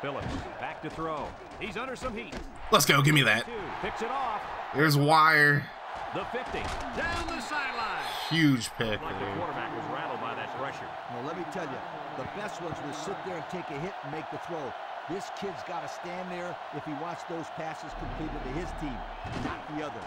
Phillips back to throw. He's under some heat. Let's go. Give me that. Picks it off. There's wire. The 50. Down the sideline. Huge pick. Like the quarterback was rattled by that pressure. Well, let me tell you, the best ones will sit there and take a hit and make the throw. This kid's got to stand there if he wants those passes completed to his team, not the other.